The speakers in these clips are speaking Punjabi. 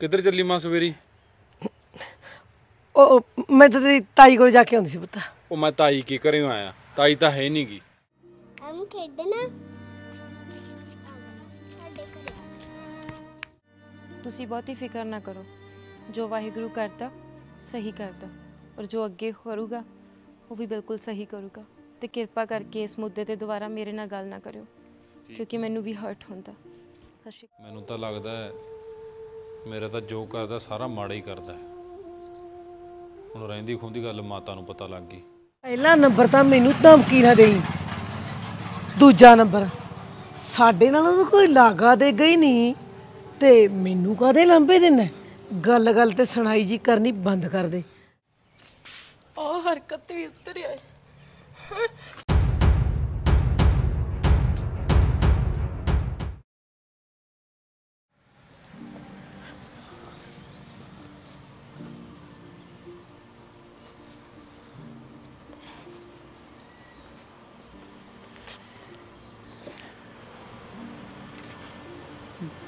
ਕਿੱਧਰ ਚੱਲੀ ਮਾਂ ਸਵੇਰੀ? ਉਹ ਮੈਂ ਤਾਂ ਤੇਰੀ ਤਾਈ ਕੋਲ ਜਾ ਕੇ ਆਉਂਦੀ ਸੀ ਪੁੱਤ। ਉਹ ਮੈਂ ਤਾਈ ਕੀ ਘਰੇ ਆਇਆ। ਤਾਈ ਤਾਂ ਹੈ ਖੇਡਣਾ। ਸਾਡੇ ਘਰੇ ਤੁਸੀਂ ਬਹੁਤੀ ਫਿਕਰ ਨਾ ਕਰੋ। ਜੋ ਵਾਹਿਗੁਰੂ ਕਰਦਾ ਸਹੀ ਕਰਦਾ। ਔਰ ਜੋ ਅੱਗੇ ਕਰੂਗਾ ਉਹ ਵੀ ਬਿਲਕੁਲ ਸਹੀ ਕਰੂਗਾ। ਤੇ ਕਿਰਪਾ ਕਰਕੇ ਇਸ ਮੁੱਦੇ ਤੇ ਦੁਬਾਰਾ ਮੇਰੇ ਨਾਲ ਗੱਲ ਨਾ ਕਰਿਓ ਕਿਉਂਕਿ ਮੈਨੂੰ ਵੀ ਹਰਟ ਹੁੰਦਾ। ਮੈਨੂੰ ਤਾਂ ਲੱਗਦਾ ਹੈ ਮੇਰਾ ਤਾਂ ਜੋ ਕਰਦਾ ਸਾਰਾ ਮਾੜਾ ਹੀ ਕਰਦਾ। ਹੁਣ ਰਹਿੰਦੀ ਖੁੰਦੀ ਗੱਲ ਮਾਤਾ ਨੂੰ ਪਤਾ ਲੱਗ ਗਈ। ਪਹਿਲਾ ਨੰਬਰ ਤਾਂ ਮੈਨੂੰ ਧਮਕੀ ਨਾ ਦੇਈ। ਦੂਜਾ ਨੰਬਰ ਸਾਡੇ ਨਾਲ ਉਹਨੂੰ ਕੋਈ ਲਾਗਾ ਦੇ ਗਈ ਨਹੀਂ। ਤੇ ਮੈਨੂੰ ਕਾਦੇ ਲੰਬੇ ਦਿਨ ਗੱਲ ਗੱਲ ਤੇ ਸੁਣਾਈ ਜੀ ਕਰਨੀ ਬੰਦ ਕਰ ਦੇ। ਉਹ ਹਰਕਤ ਵੀ ਉਤਰ ਆਏ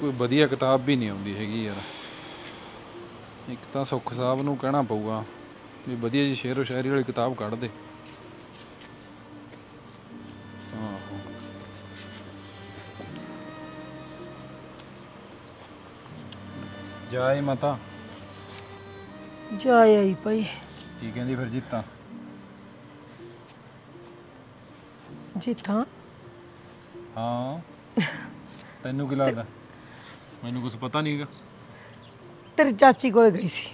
ਕੋਈ ਵਧੀਆ ਕਿਤਾਬ ਵੀ ਨਹੀਂ ਆਉਂਦੀ ਹੈਗੀ ਯਾਰ। ਇੱਕ ਤਾਂ ਸੁੱਖ ਸਾਹਿਬ ਨੂੰ ਕਹਿਣਾ ਪਊਗਾ ਵੀ ਵਧੀਆ ਜੀ ਸ਼ੇਰੋ ਸ਼ਾਇਰੀ ਵਾਲੀ ਕਿਤਾਬ ਕੱਢ ਦੇ। ਜਾਏ ਮਾਤਾ। ਜਾ ਆਈ ਭਾਈ। ਕੀ ਕਹਿੰਦੀ ਫਿਰ ਜੀਤਾ? ਜੀ ਤਾਂ ਹਾਂ। ਤੈਨੂੰ ਕੀ ਲੱਗਦਾ? ਮੈਨੂੰ ਕੁਝ ਪਤਾ ਨਹੀਂਗਾ ਤੇਰੀ ਚਾਚੀ ਕੋਲ ਗਈ ਸੀ।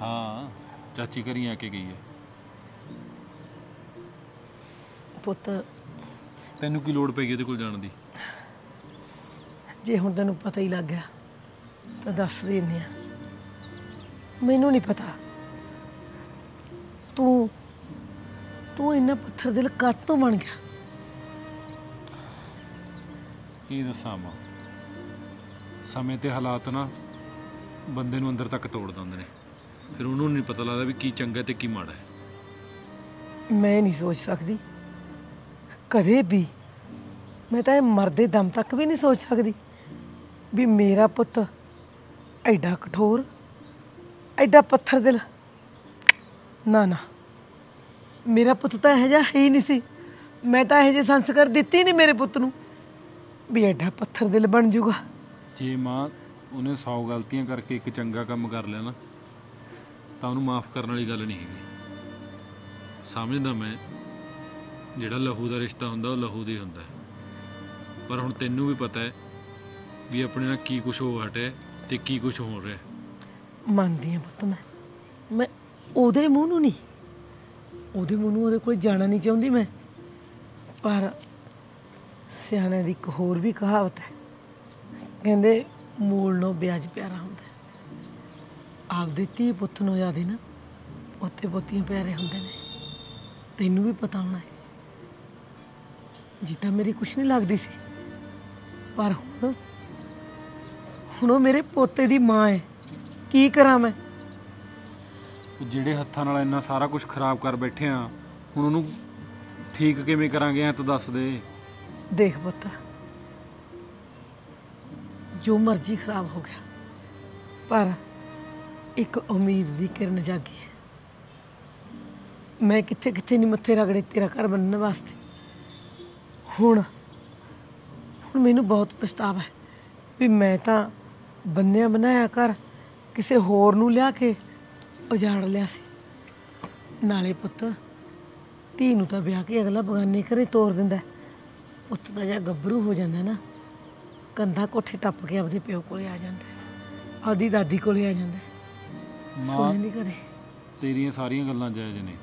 ਹਾਂ ਚਾਚੀ ਘਰੀ ਆ ਕੇ ਗਈ ਹੈ ਪੁੱਤ। ਤੈਨੂੰ ਕੀ ਲੋੜ ਪੈ ਗਈ ਇਹਦੇ ਕੋਲ ਜਾਣ ਦੀ? ਜੇ ਹੁਣ ਤੈਨੂੰ ਪਤਾ ਹੀ ਲੱਗ ਗਿਆ ਤਾਂ ਦੱਸ ਦਿੰਦੇ ਆ। ਮੈਨੂੰ ਨਹੀਂ ਪਤਾ। ਤੂੰ ਤੂੰ ਇੰਨਾ ਪੱਥਰ ਦਿਲ ਤੋਂ ਬਣ ਗਿਆ। ਕੀ ਦੱਸਾਂ ਮਾਂ? ਸਮੇਂ ਤੇ ਹਾਲਾਤ ਨਾ ਬੰਦੇ ਨੂੰ ਅੰਦਰ ਤੱਕ ਤੋੜ ਦਿੰਦੇ ਨੇ। ਫਿਰ ਉਹਨੂੰ ਨਹੀਂ ਪਤਾ ਲੱਗਦਾ ਵੀ ਕੀ ਚੰਗਾ ਤੇ ਕੀ ਮਾੜਾ ਹੈ। ਮੈਂ ਨਹੀਂ ਸੋਚ ਸਕਦੀ। ਕਦੇ ਵੀ ਮੈਂ ਤਾਂ ਇਹ ਮਰਦੇ ਦਮ ਤੱਕ ਵੀ ਨਹੀਂ ਸੋਚ ਸਕਦੀ ਵੀ ਮੇਰਾ ਪੁੱਤ ਐਡਾ ਕਠੋਰ, ਐਡਾ ਪੱਥਰ ਦਿਲ ਨਾ ਨਾ। ਮੇਰਾ ਪੁੱਤ ਤਾਂ ਇਹੋ ਜਿਹਾ ਹੀ ਨਹੀਂ ਸੀ। ਮੈਂ ਤਾਂ ਇਹੋ ਜਿਹੇ ਸੰਸਕਾਰ ਦਿੱਤੇ ਨਹੀਂ ਮੇਰੇ ਪੁੱਤ ਨੂੰ ਵੀ ਐਡਾ ਪੱਥਰ ਦਿਲ ਬਣ ਜਾਊਗਾ। ਜੇ ਮਾਂ ਉਹਨੇ 100 ਗਲਤੀਆਂ ਕਰਕੇ ਇੱਕ ਚੰਗਾ ਕੰਮ ਕਰ ਲਿਆ ਨਾ, ਤਾਂ ਉਹਨੂੰ ਮਾਫ ਕਰਨ ਵਾਲੀ ਗੱਲ ਨਹੀਂ ਹੈਗੀ। ਸਮਝਦਾ ਮੈਂ, ਜਿਹੜਾ ਲਹੂ ਦਾ ਰਿਸ਼ਤਾ ਹੁੰਦਾ, ਉਹ ਲਹੂ ਦਾ ਹੀ ਹੁੰਦਾ ਪਰ ਹੁਣ ਤੈਨੂੰ ਵੀ ਪਤਾ ਹੈ ਵੀ ਆਪਣੇ ਨਾਲ ਕੀ ਕੁਝ ਹੋ ਹਟਿਆ ਤੇ ਕੀ ਕੁਝ ਹੋ ਰਿਹਾ। ਮੰਨਦੀ ਹਾਂ ਪੁੱਤ ਮੈਂ। ਮੈਂ ਉਹਦੇ ਮੂੰਹ ਨੂੰ ਨਹੀਂ, ਉਹਦੇ ਮੂੰਹ ਨੂੰ ਉਹਦੇ ਕੋਲ ਜਾਣਾ ਨਹੀਂ ਚਾਹੁੰਦੀ ਮੈਂ। ਪਰ ਸਿਆਣਿਆਂ ਦੀ ਇੱਕ ਹੋਰ ਵੀ ਕਹਾਵਤ ਹੈ। ਕਹਿੰਦੇ ਮੂਲ ਨੂੰ ਵਿਆਜ ਪਿਆਰਾ ਹੁੰਦਾ। ਆਪਦੇ ਧੀ ਪੁੱਤ ਨੂੰ ਜ਼ਿਆਦੇ ਨਾ ਉੱਤੇ ਪੋਤੀਆਂ ਪਿਆਰੇ ਹੁੰਦੇ ਨੇ ਤੈਨੂੰ ਵੀ ਪਤਾ ਹੋਣਾ ਹੈ। ਜਿੱਦਾਂ ਮੇਰੀ ਕੁਛ ਨਹੀਂ ਲੱਗਦੀ ਸੀ ਪਰ ਹੁਣ ਹੁਣ ਉਹ ਮੇਰੇ ਪੋਤੇ ਦੀ ਮਾਂ ਹੈ। ਕੀ ਕਰਾਂ ਮੈਂ? ਜਿਹੜੇ ਹੱਥਾਂ ਨਾਲ ਇੰਨਾ ਸਾਰਾ ਕੁਝ ਖਰਾਬ ਕਰ ਬੈਠੇ ਆ ਹੁਣ ਉਹਨੂੰ ਠੀਕ ਕਿਵੇਂ ਕਰਾਂਗੇ ਐ ਤਾਂ ਦੱਸ ਦੇ। ਦੇਖ ਪੁੱਤ ਜੋ ਮਰਜ਼ੀ ਖਰਾਬ ਹੋ ਗਿਆ। ਪਰ ਇੱਕ ਉਮੀਦ ਦੀ ਕਿਰਨ ਜਾਗੀ ਹੈ। ਮੈਂ ਕਿੱਥੇ ਕਿੱਥੇ ਨਹੀਂ ਮੱਥੇ ਰਗੜੇ ਤੇਰਾ ਘਰ ਬਣਨ ਵਾਸਤੇ। ਹੁਣ ਹੁਣ ਮੈਨੂੰ ਬਹੁਤ ਪਛਤਾਵਾ ਹੈ ਵੀ ਮੈਂ ਤਾਂ ਬੰਨਿਆ ਬਣਾਇਆ ਘਰ ਕਿਸੇ ਹੋਰ ਨੂੰ ਲਿਆ ਕੇ ਉਜਾੜ ਲਿਆ ਸੀ। ਨਾਲੇ ਪੁੱਤ, ਧੀ ਨੂੰ ਤਾਂ ਵਿਆਹ ਕੇ ਅਗਲਾ ਬਗਾਨੇ ਘਰੇ ਤੋਰ ਦਿੰਦਾ ਹੈ। ਪੁੱਤ ਦਾ ਜਾਂ ਗੱਭਰੂ ਹੋ ਜਾਂਦਾ ਨਾ। ਕੰਧਾ ਕੋਠੇ ਟੱਪ ਕੇ ਆਪਦੇ ਪਿਓ ਕੋਲੇ ਆ ਜਾਂਦਾ ਹੈ। ਆਪਦੀ ਦਾਦੀ ਕੋਲੇ ਆ ਜਾਂਦਾ ਹੈ। ਮਾਂ ਨਹੀਂ ਕਰੇ ਤੇਰੀਆਂ ਸਾਰੀਆਂ ਗੱਲਾਂ ਜਾਇਜ਼ ਨੇ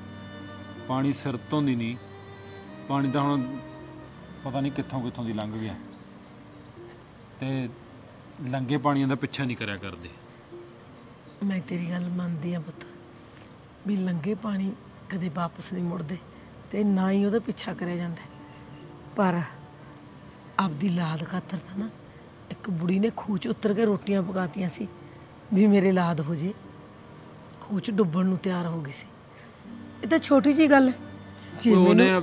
ਪਾਣੀ ਸਿਰ ਤੋਂ ਦੀ ਨਹੀਂ ਪਾਣੀ ਤਾਂ ਹੁਣ ਪਤਾ ਨਹੀਂ ਕਿੱਥੋਂ ਕਿੱਥੋਂ ਦੀ ਲੰਘ ਗਿਆ ਤੇ ਲੰਗੇ ਪਾਣੀਆਂ ਦਾ ਪਿੱਛਾ ਨਹੀਂ ਕਰਿਆ ਕਰਦੇ ਮੈਂ ਤੇਰੀ ਗੱਲ ਮੰਨਦੀ ਆ ਪੁੱਤ ਵੀ ਲੰਗੇ ਪਾਣੀ ਕਦੇ ਵਾਪਸ ਨਹੀਂ ਮੁੜਦੇ ਤੇ ਨਾ ਹੀ ਉਹਦਾ ਪਿੱਛਾ ਕਰਿਆ ਜਾਂਦਾ। ਪਰ ਆਪਦੀ ਲਾਦ ਖਾਤਰ ਤਾਂ ਨਾ ਇੱਕ ਬੁੜੀ ਨੇ ਖੂਹ 'ਚ ਉਤਰ ਕੇ ਰੋਟੀਆਂ ਪਕਾਤੀਆਂ ਸੀ। ਵੀ ਮੇਰੇ ਲਾਦ ਹੋ ਜੇ। ਖੂਹ 'ਚ ਡੁੱਬਣ ਨੂੰ ਤਿਆਰ ਹੋ ਗਈ ਸੀ। ਇਹ ਤਾਂ ਛੋਟੀ ਜੀ ਗੱਲ ਹੈ। ਜੇ ਉਹਨੇ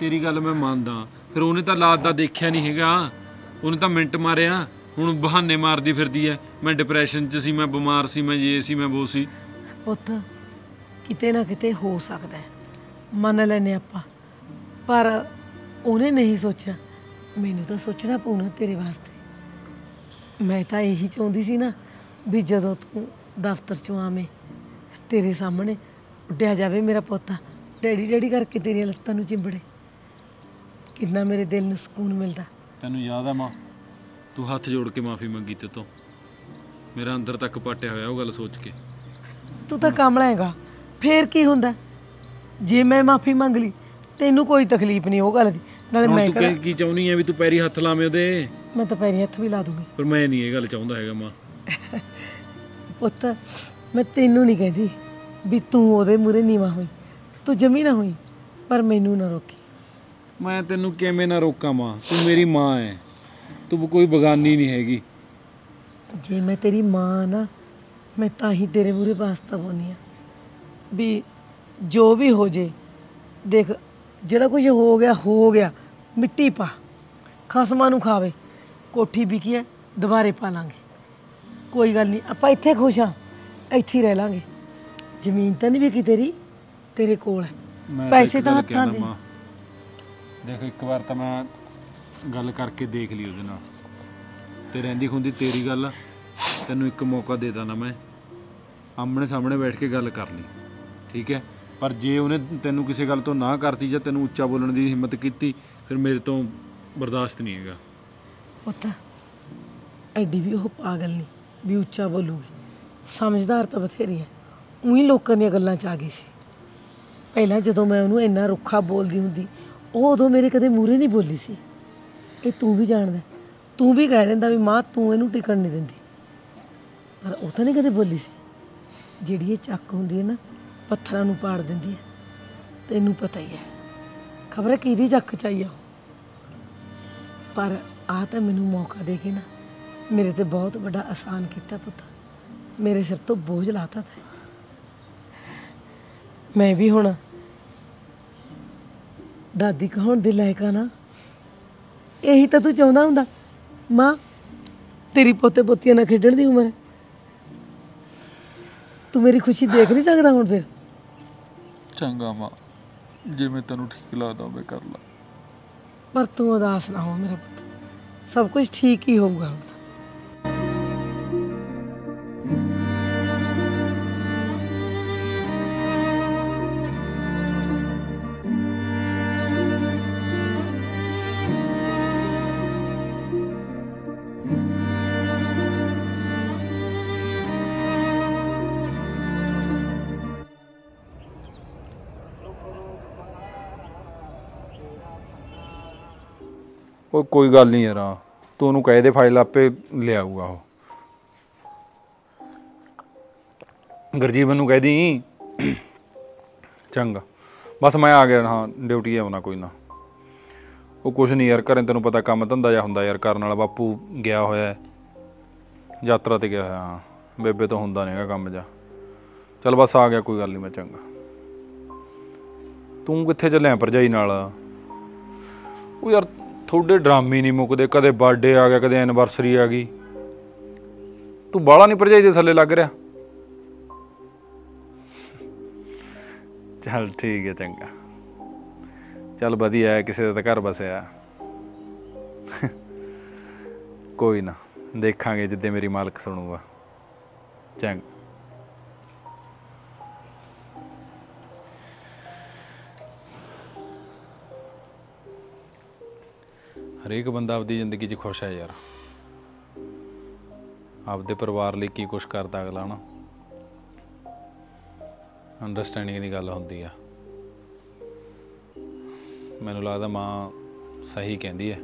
ਤੇਰੀ ਗੱਲ ਮੈਂ ਮੰਨਦਾ। ਫਿਰ ਉਹਨੇ ਤਾਂ ਲਾਦ ਦਾ ਦੇਖਿਆ ਨਹੀਂ ਹੈਗਾ। ਉਹਨੇ ਤਾਂ ਮਿੰਟ ਮਾਰਿਆ। ਹੁਣ ਬਹਾਨੇ ਮਾਰਦੀ ਫਿਰਦੀ ਐ ਮੈਂ ਡਿਪਰੈਸ਼ਨ 'ਚ ਸੀ ਮੈਂ ਬਿਮਾਰ ਸੀ ਮੈਂ ਇਹ ਸੀ ਮੈਂ ਉਹ ਸੀ। ਪੁੱਤ ਕਿਤੇ ਨਾ ਕਿਤੇ ਹੋ ਸਕਦਾ ਹੈ। ਮੰਨ ਲੈਨੇ ਆਪਾਂ। ਪਰ ਉਹਨੇ ਨਹੀਂ ਸੋਚਿਆ। ਮੈਨੂੰ ਤਾਂ ਸੋਚਣਾ ਪਊਣਾ ਤੇਰੇ ਵਾਸਤੇ। ਮੈਂ ਤਾਂ ਇਹੀ ਚਾਹੁੰਦੀ ਸੀ ਨਾ ਵੀ ਜਦੋਂ ਤੂੰ ਦਫ਼ਤਰ ਚੋਂ ਆਵੇਂ ਤੇਰੇ ਸਾਹਮਣੇ ਉੱਡਿਆ ਜਾਵੇ ਮੇਰਾ ਪੋਤਾ ਡੈਡੀ ਡੈਡੀ ਕਰਕੇ ਤੇਰੀਆਂ ਲੱਤਾਂ ਨੂੰ ਚਿੰਬੜੇ। ਕਿੰਨਾ ਮੇਰੇ ਦਿਲ ਨੂੰ ਸਕੂਨ ਮਿਲਦਾ। ਤੈਨੂੰ ਯਾਦ ਆ ਮਾਂ? ਤੂੰ ਹੱਥ ਜੋੜ ਕੇ ਮਾਫੀ ਮੰਗੀ ਤੇ ਤੋਂ। ਮੇਰਾ ਅੰਦਰ ਤੱਕ ਪਾਟਿਆ ਹੋਇਆ ਉਹ ਗੱਲ ਸੋਚ ਕੇ। ਤੂੰ ਤਾਂ ਕਾਮਲਾ ਹੈਗਾ। ਫੇਰ ਕੀ ਹੁੰਦਾ? ਜੇ ਮੈਂ ਮਾਫੀ ਮੰਗ ਲਈ ਤੈਨੂੰ ਕੋਈ ਤਕਲੀਫ ਨਹੀਂ ਉਹ ਗੱਲ ਦੀ। ਨਾਲੇ ਮੈਂ ਤੂੰ ਕੀ- ਚਾਹੁੰਦੀ ਐ ਵੀ ਤੂੰ ਪੈਰੀ ਹੱਥ ਲਾਵੇਂ ਉਹਦੇ? ਮੈਂ ਤਾਂ ਪੈਰੀ ਹੱਥ ਵੀ ਲਾ ਦੂੰਗੀ। ਪਰ ਮੈਂ ਨਹੀਂ ਇਹ ਗੱਲ ਚਾਹੁੰਦਾ ਹੈਗਾ ਮਾਂ। ਪੁੱਤ ਮੈਂ ਤੈਨੂੰ ਨਹੀਂ ਕਹਿੰਦੀ ਵੀ ਤੂੰ ਉਹਦੇ ਮੂਰੇ ਨੀਵਾ ਹੋਈ ਤੂੰ ਜਮੀ ਨਾ ਹੋਈ ਪਰ ਮੈਨੂੰ ਨਾ ਰੋਕੀ। ਮੈਂ ਤੈਨੂੰ ਕਿਵੇਂ ਨਾ ਰੋਕਾਂ ਮਾਂ? ਤੂੰ ਮੇਰੀ ਮਾਂ ਐ। ਤੂੰ ਕੋਈ ਬਗਾਨੀ ਨਹੀਂ ਹੈਗੀ। ਜੇ ਮੈਂ ਤੇਰੀ ਮਾਂ ਨਾ ਮੈਂ ਤਾਂ ਹੀ ਤੇਰੇ ਮੂਰੇ ਵਾਸਤਾ ਬੋਨੀ ਆ ਵੀ ਜੋ ਵੀ ਹੋ ਜੇ ਦੇਖ ਜਿਹੜਾ ਕੁਝ ਹੋ ਗਿਆ ਹੋ ਗਿਆ ਮਿੱਟੀ ਪਾ। ਖਸਮਾਂ ਨੂੰ ਖਾਵੇ। ਕੋਠੀ ਵਿਕੀ ਹੈ ਦੁਬਾਰੇ ਪਾ ਲਾਂਗੇ। ਕੋਈ ਗੱਲ ਨਹੀਂ ਆਪਾਂ ਇੱਥੇ ਖੁਸ਼ ਆ ਇੱਥੇ ਹੀ ਰਹਿ ਲਾਂਗੇ। ਜ਼ਮੀਨ ਤਾਂ ਨਹੀਂ ਵਿਕੀ ਤੇਰੀ ਤੇਰੇ ਕੋਲ ਹੈ। ਪੈਸੇ ਤਾਂ ਹੱਥਾਂ ਦੇ। ਦੇਖ ਇੱਕ ਵਾਰ ਤਾਂ ਮੈਂ ਗੱਲ ਕਰਕੇ ਦੇਖ ਲਈ ਉਹਦੇ ਨਾਲ। ਤੇ ਰਹਿੰਦੀ ਖੁੰਦੀ ਤੇਰੀ ਗੱਲ ਤੈਨੂੰ ਇੱਕ ਮੌਕਾ ਦੇ ਦਾਂ ਨਾ ਮੈਂ। ਆਮਣੇ ਸਾਹਮਣੇ ਬੈਠ ਕੇ ਗੱਲ ਕਰ ਲਈ ਠੀਕ ਹੈ? ਪਰ ਜੇ ਉਹਨੇ ਤੈਨੂੰ ਕਿਸੇ ਗੱਲ ਤੋਂ ਨਾ ਕਰਤੀ ਜਾਂ ਤੈਨੂੰ ਉੱਚਾ ਬੋਲਣ ਦੀ ਹਿੰਮਤ ਕੀਤੀ ਫਿਰ ਮੇਰੇ ਤੋਂ ਬਰਦਾਸ਼ਤ ਨਹੀਂ ਹੈਗਾ। ਪੁੱਤ, ਐਡੀ ਵੀ ਉਹ ਪਾਗਲ ਨਹੀਂ, ਵੀ ਉੱਚਾ ਬੋਲੂਗੀ। ਸਮਝਦਾਰ ਤਾਂ ਬਥੇਰੀ ਹੈ। ਉਹੀ ਲੋਕਾਂ ਦੀਆਂ ਗੱਲਾਂ 'ਚ ਆ ਗਈ ਸੀ। ਪਹਿਲਾਂ ਜਦੋਂ ਮੈਂ ਉਹਨੂੰ ਇੰਨਾ ਰੁੱਖਾ ਬੋਲਦੀ ਹੁੰਦੀ, ਉਹ ਉਦੋਂ ਮੇਰੇ ਕਦੇ ਮੂਹਰੇ ਨਹੀਂ ਬੋਲੀ ਸੀ। ਇਹ ਤੂੰ ਵੀ ਜਾਣਦਾ ਤੂੰ ਵੀ ਕਹਿ ਦਿੰਦਾ ਵੀ ਮਾਂ, ਤੂੰ ਇਹਨੂੰ ਟਿਕਣ ਨਹੀਂ ਦਿੰਦੀ। ਪਰ ਉਹ ਤਾਂ ਨਹੀਂ ਕਦੇ ਬੋਲੀ ਸੀ। ਜਿਹੜੀ ਇਹ ਚੱਕ ਹੁੰਦੀ ਹੈ ਨਾ, ਪੱਥਰਾਂ ਨੂੰ ਪਾੜ ਦਿੰਦੀ ਹੈ। ਤੈਨੂੰ ਪਤਾ ਹੀ ਹੈ। ਖਬਰ ਕਿਹਦੀ ਚੱਕ ਚਾਈ ਆ ਉਹ। ਪਰ ਆ ਤਾਂ ਮੈਨੂੰ ਮੌਕਾ ਦੇ ਕੇ ਨਾ ਮੇਰੇ ਤੇ ਬਹੁਤ ਵੱਡਾ ਆਸਾਨ ਕੀਤਾ ਪੁੱਤ। ਮੇਰੇ ਸਿਰ ਤੋਂ ਬੋਝ ਲਾਤਾ ਤੇ। ਮੈਂ ਵੀ ਹੁਣ ਦਾਦੀ ਕਹਾਉਣ ਦੇ ਲਾਇਕ ਆ ਨਾ ਇਹੀ ਤਾਂ ਤੂੰ ਚਾਹੁੰਦਾ ਹੁੰਦਾ। ਮਾਂ ਤੇਰੀ ਪੋਤੇ ਪੋਤੀਆਂ ਨਾਲ ਖੇਡਣ ਦੀ ਉਮਰ। ਹੈ ਤੂੰ ਮੇਰੀ ਖੁਸ਼ੀ ਦੇਖ ਨਹੀਂ ਸਕਦਾ ਹੁਣ ਫਿਰ। ਚੰਗਾ ਮਾਂ ਜਿਵੇਂ ਤੈਨੂੰ ਠੀਕ ਲੱਗਦਾ ਹੋਵੇ ਕਰ ਲੈ। ਪਰ ਤੂੰ ਉਦਾਸ ਨਾ ਹੋ ਮੇਰਾ ਪੁੱਤ। ਸਭ ਕੁਝ ਠੀਕ ਹੀ ਹੋਊਗਾ। ਹੁਣ ਤਾਂ ਕੋਈ ਗੱਲ ਨਹੀਂ ਯਾਰ ਤੂੰ ਉਹਨੂੰ ਕਹਿ ਦੇ ਫਾਈਲ ਆਪੇ ਲਿਆਊਗਾ ਉਹ। ਗਰਜੀਵਨ ਨੂੰ ਕਹਿ ਦੀ, ਚੰਗਾ। ਬਸ ਮੈਂ ਆ ਗਿਆ, ਹਾਂ, ਡਿਊਟੀ ਆਉਣਾ ਕੋਈ ਨਾ। ਉਹ ਕੁਛ ਨਹੀਂ ਯਾਰ, ਘਰੇ ਤੈਨੂੰ ਪਤਾ ਕੰਮ ਧੰਦਾ ਜਾ ਹੁੰਦਾ ਯਾਰ ਕਰਨ ਵਾਲਾ ਬਾਪੂ ਗਿਆ ਹੋਇਆ ਹੈ। ਯਾਤਰਾ ਤੇ ਗਿਆ ਹੋਇਆ, ਹਾਂ। ਬੇਬੇ ਤੋਂ ਹੁੰਦਾ ਨਹੀਂਗਾ ਕੰਮ ਜਾ ਚੱਲ ਬਸ ਆ ਗਿਆ, ਕੋਈ ਗੱਲ ਨਹੀਂ, ਮੈਂ ਚੰਗਾ। ਤੂੰ ਕਿੱਥੇ ਚੱਲਿਆ ਭਰਜਾਈ ਨਾਲ? ਉਹ ਯਾਰ ਤੁਹਾਡੇ ਡਰਾਮੇ ਨਹੀਂ ਮੁੱਕਦੇ, ਕਦੇ ਬਰਥਡੇ ਆ ਗਿਆ, ਕਦੇ ਐਨਵਰਸਰੀ ਆ ਗਈ। ਤੂੰ ਬਾਹਲਾ ਨਹੀਂ ਭਰਜਾਈ ਦੇ ਥੱਲੇ ਲੱਗ ਰਿਹਾ। ਚੱਲ ਠੀਕ ਹੈ, ਚੰਗਾ। ਚੱਲ ਵਧੀਆ ਕਿਸੇ ਦਾ ਤਾਂ ਘਰ ਬਸਿਆ। ਕੋਈ ਨਾ, ਦੇਖਾਂਗੇ ਜਿੱਦੇ ਮੇਰੀ ਮਾਲਕ ਸੁਣੂਗਾ। ਚੰਗਾ। ਹਰੇਕ ਬੰਦਾ ਆਪਦੀ ਜ਼ਿੰਦਗੀ 'ਚ ਖੁਸ਼ ਹੈ ਯਾਰ। ਆਪਦੇ ਪਰਿਵਾਰ ਲਈ ਕੀ ਕੁਛ ਕਰਦਾ ਅਗਲਾ ਨਾ ਅੰਡਰਸਟੈਂਡਿੰਗ ਦੀ ਗੱਲ ਹੁੰਦੀ ਆ। ਮੈਨੂੰ ਲੱਗਦਾ ਮਾਂ ਸਹੀ ਕਹਿੰਦੀ ਹੈ।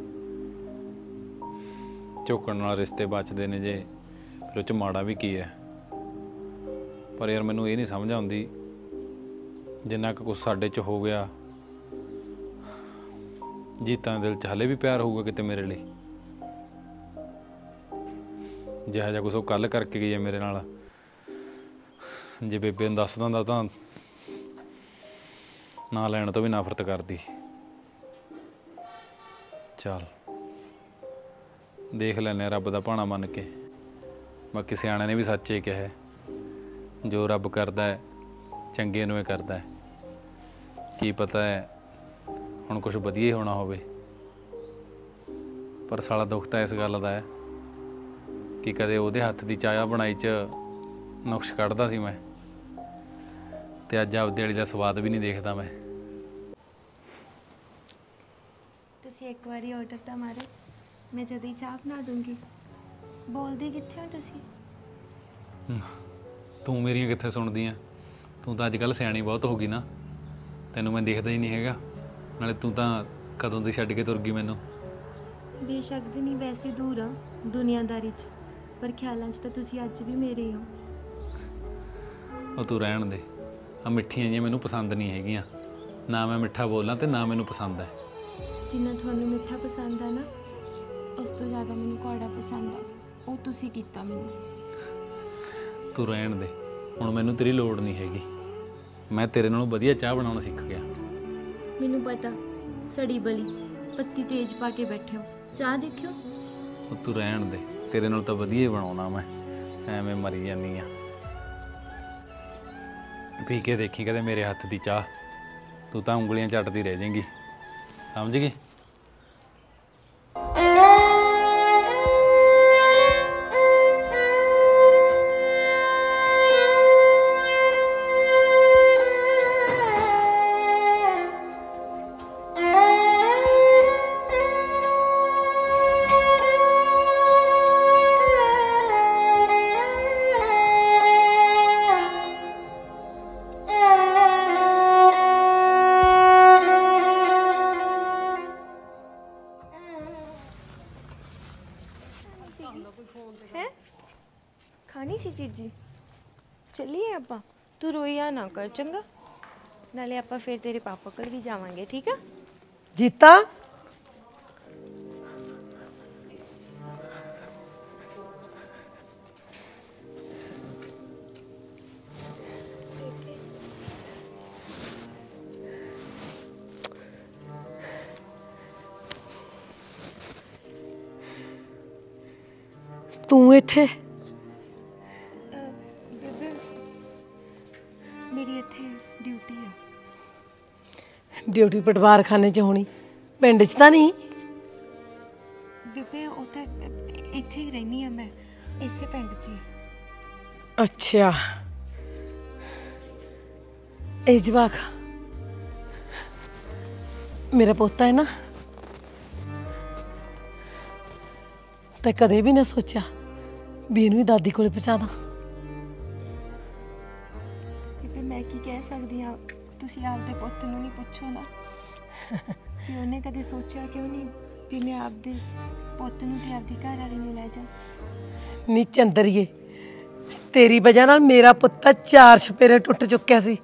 ਝੋਕਣ ਨਾਲ ਰਿਸ਼ਤੇ ਬਚਦੇ ਨੇ ਜੇ, ਫਿਰ ਉਹ ਚ ਮਾੜਾ ਵੀ ਕੀ ਹੈ? ਪਰ ਯਾਰ ਮੈਨੂੰ ਇਹ ਨਹੀਂ ਸਮਝ ਆਉਂਦੀ, ਜਿੰਨਾ ਕੁ ਕੁਛ ਸਾਡੇ ਚ ਹੋ ਗਿਆ ਜੀਤਾਂ ਦੇ ਦਿਲ 'ਚ ਹਲੇ ਵੀ ਪਿਆਰ ਹੋਊਗਾ ਕਿਤੇ ਮੇਰੇ ਲਈ। ਜਿਹਾ ਜਿਹਾ ਕੁਛ ਉਹ ਕੱਲ ਕਰਕੇ ਗਈ ਹੈ ਮੇਰੇ ਨਾਲ। ਜੇ ਬੇਬੇ ਨੂੰ ਦੱਸ ਦਿੰਦਾ ਤਾਂ ਨਾ ਲੈਣ ਤੋਂ ਵੀ ਨਫ਼ਰਤ ਕਰਦੀ। ਚੱਲ। ਦੇਖ ਲੈਨੇ ਰੱਬ ਦਾ ਭਾਣਾ ਮੰਨ ਕੇ। ਬਾਕੀ ਸਿਆਣਿਆਂ ਨੇ ਵੀ ਸੱਚੇ ਕਿਹਾ ਜੋ ਰੱਬ ਕਰਦਾ ਹੈ, ਚੰਗੇ ਨੂੰ ਹੀ ਕਰਦਾ ਹੈ। ਕੀ ਪਤਾ ਹੈ ਹੁਣ ਕੁਝ ਵਧੀਆ ਹੀ ਹੋਣਾ ਹੋਵੇ। ਪਰ ਸਾਲਾ ਦੁੱਖ ਤਾਂ ਇਸ ਗੱਲ ਦਾ ਹੈ ਕਿ ਕਦੇ ਉਹਦੇ ਹੱਥ ਦੀ ਚਾਹ ਬਣਾਈ ਚ ਨੁਕਸ ਕੱਢਦਾ ਸੀ ਮੈਂ। ਤੇ ਅੱਜ ਆਪਦੇ ਵਾਲੀ ਦਾ ਸਵਾਦ ਵੀ ਨਹੀਂ ਦੇਖਦਾ ਮੈਂ। ਤੁਸੀਂ ਇੱਕ ਵਾਰੀ ਆਰਡਰ ਤਾਂ ਮਾਰੋ ਮੈਂ ਜਦ ਚਾਹ ਬਣਾ ਦੂੰਗੀ। ਬੋਲਦੇ ਕਿੱਥੇ ਹੋ ਤੁਸੀਂ? ਤੂੰ ਮੇਰੀਆਂ ਕਿੱਥੇ ਸੁਣਦੀ ਆ? ਤੂੰ ਤਾਂ ਅੱਜ ਕੱਲ ਸਿਆਣੀ ਬਹੁਤ ਹੋ ਗਈ ਨਾ। ਤੈਨੂੰ ਮੈਂ ਦੇਖਦਾ ਹੀ ਨਹੀਂ ਹੈਗਾ। ਨਾਲੇ ਤੂੰ ਤਾਂ ਕਦੋਂ ਦੀ ਛੱਡ ਕੇ ਤੁਰ ਗਈ ਮੈਨੂੰ? ਬੇਸ਼ੱਕ ਦੀ ਨਹੀਂ ਵੈਸੇ ਦੂਰ ਆ ਦੁਨੀਆਦਾਰੀ 'ਚ। ਪਰ ਖਿਆਲਾਂ 'ਚ ਤਾਂ ਤੁਸੀਂ ਅੱਜ ਵੀ ਮੇਰੇ ਹੀ ਹੋ। ਉਹ ਤੂੰ ਰਹਿਣ ਦੇ। ਆ ਮਿੱਠੀਆਂ ਜਿਹੀਆਂ ਮੈਨੂੰ ਪਸੰਦ ਨਹੀਂ ਹੈਗੀਆਂ। ਨਾ ਮੈਂ ਮਿੱਠਾ ਬੋਲਾਂ ਤੇ ਨਾ ਮੈਨੂੰ ਪਸੰਦ ਹੈ ਜਿੰਨਾ ਤੁਹਾਨੂੰ ਮਿੱਠਾ ਪਸੰਦ ਆ ਨਾ ਉਸ ਤੋਂ ਜ਼ਿਆਦਾ ਮੈਨੂੰ ਕੌੜਾ ਪਸੰਦ ਆ। ਉਹ ਤੁਸੀਂ ਕੀਤਾ ਮੈਨੂੰ। ਤੂੰ ਰਹਿਣ ਦੇ। ਹੁਣ ਮੈਨੂੰ ਤੇਰੀ ਲੋੜ ਨਹੀਂ ਹੈਗੀ। ਮੈਂ ਤੇਰੇ ਨਾਲੋਂ ਵਧੀਆ ਚਾਹ ਬਣਾਉਣਾ ਸਿੱਖ ਗਿਆ। ਮੈਨੂੰ ਪਤਾ, ਸੜੀ ਬਲੀ, ਪੱਤੀ ਤੇਜ਼ ਪਾ ਕੇ ਬੈਠੇ ਹੋ ਚਾਹ ਦੇਖਿਓ। ਉਹ ਤੂੰ ਰਹਿਣ ਦੇ, ਤੇਰੇ ਨਾਲ ਤਾਂ ਵਧੀਆ ਹੀ ਬਣਾਉਣਾ ਮੈਂ, ਐਵੇਂ ਮਰੀ ਜਾਨੀ ਆ। ਪੀ ਕੇ ਦੇਖੀ ਕਦੇ ਮੇਰੇ ਹੱਥ ਦੀ ਚਾਹ, ਤੂੰ ਤਾਂ ਉਂਗਲੀਆਂ ਚੱਟਦੀ ਰਹਿ ਜਾਏਂਗੀ। ਸਮਝ ਗਈ? ਕਰ ਚੰਗਾ ਨਾਲੇ ਆਪਾਂ ਫਿਰ ਤੇਰੇ ਪਾਪਾ ਕੋਲ ਵੀ ਜਾਵਾਂਗੇ ਠੀਕ ਆ ਜੀਤਾ ਤੂੰ ਇੱਥੇ ਡਿਊਟੀ ਪਟਵਾਰਖਾਨੇ 'ਚ ਹੋਣੀ। ਪਿੰਡ 'ਚ ਤਾਂ ਨਹੀਂ। ਬੇਬੇ ਉਹ ਤਾਂ ਇੱਥੇ ਹੀ ਰਹਿਣੀ ਆ ਮੈਂ ਇਸੇ ਪਿੰਡ 'ਚ ਹੀ। ਅੱਛਾ। ਇਹ ਜਵਾਕ ਮੇਰਾ ਪੋਤਾ ਹੈ ਨਾ। ਤੇ ਕਦੇ ਵੀ ਨਾ ਸੋਚਿਆ ਵੀ ਇਹਨੂੰ ਹੀ ਦਾਦੀ ਕੋਲੇ ਪਹੁੰਚਾ ਦਾਂ। ਬੇਬੇ ਮੈਂ ਕੀ ਕਹਿ ਸਕਦੀ ਆ? ਤੁਸੀਂ ਆਪਦੇ ਪੁੱਤ ਨੂੰ ਨਹੀਂ ਪੁੱਛੋ ਨਾ। ਕਿ ਉਹਨੇ ਕਦੇ ਸੋਚਿਆ ਕਿਉਂ ਨਹੀਂ ਵੀ ਮੈਂ ਆਪਦੇ ਪੁੱਤ ਨੂੰ ਤੇ ਆਪਦੀ ਘਰ ਵਾਲੀ ਨੂੰ ਲੈ ਜਾ ਨੀ ਚੰਦਰੀਏ ਤੇਰੀ ਵਜ੍ਹਾ ਨਾਲ ਮੇਰਾ ਪੁੱਤ ਤਾਂ ਚਾਰ ਛਪੇਰੇ ਟੁੱਟ ਚੁੱਕਿਆ ਸੀ।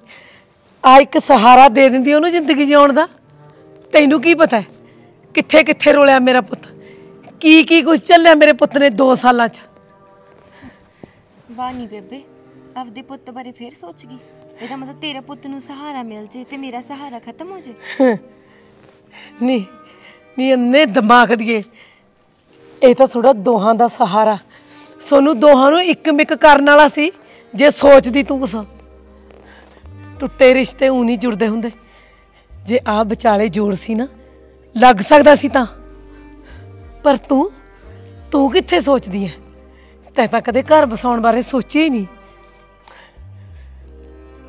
ਆ ਇੱਕ ਸਹਾਰਾ ਦੇ ਦਿੰਦੀ ਉਹਨੂੰ ਜ਼ਿੰਦਗੀ ਜਿਉਣ ਦਾ। ਤੈਨੂੰ ਕੀ ਪਤਾ ਕਿੱਥੇ ਕਿੱਥੇ ਰੋਲਿਆ ਮੇਰਾ ਪੁੱਤ? ਕੀ ਕੀ ਕੁਝ ਚੱਲਿਆ ਮੇਰੇ ਪੁੱਤ ਨੇ 2 ਸਾਲਾਂ 'ਚ? ਵਾਹ ਨਹੀਂ ਬੇਬੇ ਆਪਦੇ ਪੁੱਤ ਬਾਰੇ ਫੇਰ ਸੋਚ ਗਈ। ਇਹਦਾ ਮਤਲਬ ਤੇਰੇ ਪੁੱਤ ਨੂੰ ਸਹਾਰਾ ਮਿਲ ਜੇ ਤੇ ਮੇਰਾ ਸਹਾਰਾ ਖਤਮ ਹੋ ਜੇ। ਨਹੀਂ ਨਹੀਂ ਇੰਨੇ ਦਿਮਾਗ ਦੀਏ। ਇਹ ਤਾਂ ਥੋੜਾ ਦੋਹਾਂ ਦਾ ਸਹਾਰਾ। ਸੋਨੂੰ ਦੋਹਾਂ ਨੂੰ ਇੱਕ ਮਿਕ ਕਰਨ ਵਾਲਾ ਸੀ, ਜੇ ਸੋਚਦੀ ਤੂੰ ਕੁਛ। ਟੁੱਟੇ ਰਿਸ਼ਤੇ ਊ ਨਹੀਂ ਜੁੜਦੇ ਹੁੰਦੇ। ਜੇ ਆ ਵਿਚਾਲੇ ਜੋੜ ਸੀ ਨਾ, ਲੱਗ ਸਕਦਾ ਸੀ ਤਾਂ। ਪਰ ਤੂੰ ਤੂੰ ਕਿੱਥੇ ਸੋਚਦੀ ਐ? ਤੈਂ ਤਾਂ ਕਦੇ ਘਰ ਬਸਾਉਣ ਬਾਰੇ ਸੋਚਿਆ ਹੀ ਨਹੀਂ।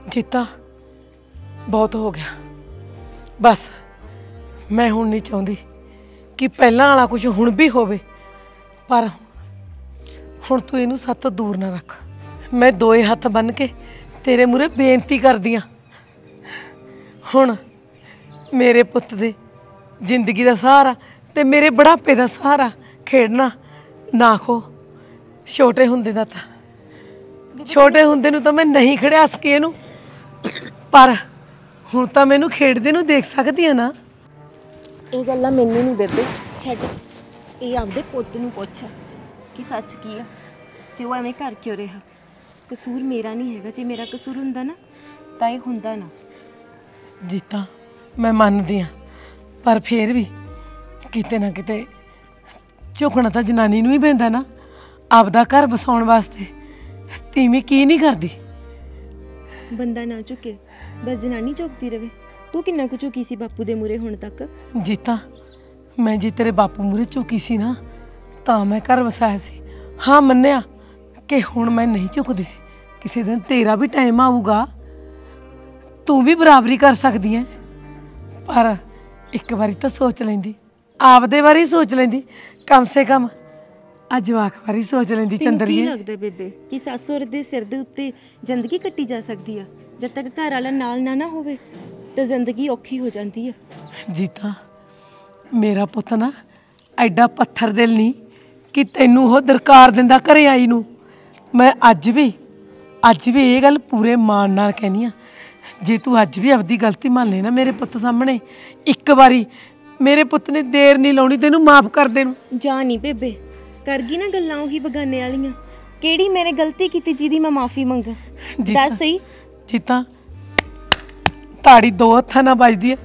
ਜੀਤਾ ਬਹੁਤ ਹੋ ਗਿਆ। ਬਸ ਮੈਂ ਹੁਣ ਨਹੀਂ ਚਾਹੁੰਦੀ ਕਿ ਪਹਿਲਾਂ ਵਾਲਾ ਕੁਝ ਹੁਣ ਵੀ ਹੋਵੇ ਪਰ ਹੁਣ ਤੂੰ ਇਹਨੂੰ ਸੱਤ ਦੂਰ ਨਾ ਰੱਖ। ਮੈਂ ਦੋਏ ਹੱਥ ਬੰਨ ਕੇ ਤੇਰੇ ਮੂਰੇ ਬੇਨਤੀ ਕਰਦੀ ਆ। ਹੁਣ ਮੇਰੇ ਪੁੱਤ ਦੇ ਜ਼ਿੰਦਗੀ ਦਾ ਸਹਾਰਾ ਤੇ ਮੇਰੇ ਬੁਢਾਪੇ ਦਾ ਸਹਾਰਾ ਖੇਡਣਾ ਨਾ ਖੋ। ਛੋਟੇ ਹੁੰਦੇ ਦਾ ਤਾਂ। ਛੋਟੇ ਹੁੰਦੇ ਨੂੰ ਤਾਂ ਮੈਂ ਨਹੀਂ ਖੜਿਆ ਸਕੇ ਇਹਨੂੰ। ਪਰ ਹੁਣ ਤਾਂ ਮੈਨੂੰ ਖੇਡਦੇ ਨੂੰ ਦੇਖ ਸਕਦੀ ਆ ਨਾ। ਇਹ ਗੱਲਾਂ ਮੈਨੂੰ ਨਹੀਂ ਬੇਬੇ ਛੱਡ। ਇਹ ਆਪਦੇ ਪੁੱਤ ਨੂੰ ਪੁੱਛ ਕਿ ਸੱਚ ਕੀ ਆ ਤੇ ਉਹ ਐਵੇਂ ਕਰ ਕਿਉਂ ਰਿਹਾ? ਕਸੂਰ ਮੇਰਾ ਨਹੀਂ ਹੈਗਾ ਜੇ ਮੇਰਾ ਕਸੂਰ ਹੁੰਦਾ ਨਾ ਤਾਂ ਇਹ ਹੁੰਦਾ ਨਾ। ਜੀਤਾ ਮੈਂ ਮੰਨਦੀ ਆ ਪਰ ਫੇਰ ਵੀ ਕਿਤੇ ਨਾ ਕਿਤੇ ਝੁਕਣਾ ਤਾਂ ਜਨਾਨੀ ਨੂੰ ਹੀ ਪੈਂਦਾ ਨਾ। ਆਪਦਾ ਘਰ ਬਸਾਉਣ ਵਾਸਤੇ ਤੀਵੀਂ ਕੀ ਨਹੀਂ ਕਰਦੀ। ਬੰਦਾ ਨਾ ਝੁਕੇ, ਬਸ ਜਨਾਨੀ ਝੁਕਦੀ ਰਵੇ। ਤੂੰ ਕਿੰਨਾ ਕੁ ਝੁਕੀ ਸੀ ਬਾਪੂ ਦੇ ਮੂਰੇ ਹੁਣ ਤੱਕ? ਜੀਤਾ, ਮੈਂ ਜੀ ਤੇਰੇ ਬਾਪੂ ਮੂਰੇ ਝੁਕੀ ਸੀ ਨਾ, ਤਾਂ ਮੈਂ ਘਰ ਵਸਾਇਆ ਸੀ। ਹਾਂ, ਮੰਨਿਆ ਕਿ ਹੁਣ ਮੈਂ ਨਹੀਂ ਝੁਕਦੀ ਸੀ। ਕਿਸੇ ਦਿਨ ਤੇਰਾ ਵੀ ਟਾਈਮ ਆਊਗਾ, ਤੂੰ ਵੀ ਬਰਾਬਰੀ ਕਰ ਸਕਦੀ ਹੈ। ਪਰ ਇੱਕ ਵਾਰੀ ਤਾਂ ਸੋਚ ਲੈਂਦੀ, ਆਪਦੇ ਬਾਰੇ ਸੋਚ ਲੈਂਦੀ, ਕਮ ਸੇ ਕਮ ਅੱਜ ਬਾਰੇ ਸੋਚ ਲੈਂਦੀ ਤੈਨੂੰ ਕੀ ਚੰਦਰੀਏ। ਲੱਗਦਾ ਬੇਬੇ ਕਿ ਸੱਸ ਔਰਤ ਦੇ ਸਿਰ ਦੇ ਉੱਤੇ ਜ਼ਿੰਦਗੀ ਕੱਟੀ ਜਾ ਸਕਦੀ ਆ? ਜਦ ਤੱਕ ਘਰ ਵਾਲਾ ਨਾਲ ਨਾ ਨਾ ਹੋਵੇ ਤਾਂ ਜ਼ਿੰਦਗੀ ਔਖੀ ਹੋ ਜਾਂਦੀ ਆ। ਜੀਤਾ ਮੇਰਾ ਪੁੱਤ ਨਾ ਐਡਾ ਪੱਥਰ ਦਿਲ ਨਹੀਂ ਕਿ ਤੈਨੂੰ ਉਹ ਦਰਕਾਰ ਦਿੰਦਾ ਘਰੇ ਆਈ ਨੂੰ। ਮੈਂ ਅੱਜ ਵੀ ਅੱਜ ਵੀ ਇਹ ਗੱਲ ਪੂਰੇ ਮਾਣ ਨਾਲ ਕਹਿਨੀ ਆ। ਜੇ ਤੂੰ ਅੱਜ ਵੀ ਆਪਦੀ ਗਲਤੀ ਮੰਨ ਲੈ ਨਾ ਮੇਰੇ ਪੁੱਤ ਸਾਹਮਣੇ ਇੱਕ ਵਾਰੀ ਮੇਰੇ ਪੁੱਤ ਨੇ ਦੇਰ ਨਹੀਂ ਲਾਉਣੀ ਤੈਨੂੰ ਮਾਫ ਕਰ ਦੇ ਨੂੰ ਜਾ ਨਹੀਂ ਬੇਬੇ ਕਰ ਗਈ ਨਾ ਗੱਲਾਂ ਉਹੀ ਬਗਾਨੇ ਵਾਲੀਆਂ। ਕਿਹੜੀ ਮੇਰੇ ਗਲਤੀ ਕੀਤੀ ਜਿਹਦੀ ਮੈਂ ਮਾਫੀ ਮੰਗਾ? ਦੱਸ ਸਹੀ। ਜੀਤਾ ਤਾੜੀ ਦੋ ਹੱਥਾਂ ਨਾਲ ਵੱਜਦੀ ਹੈ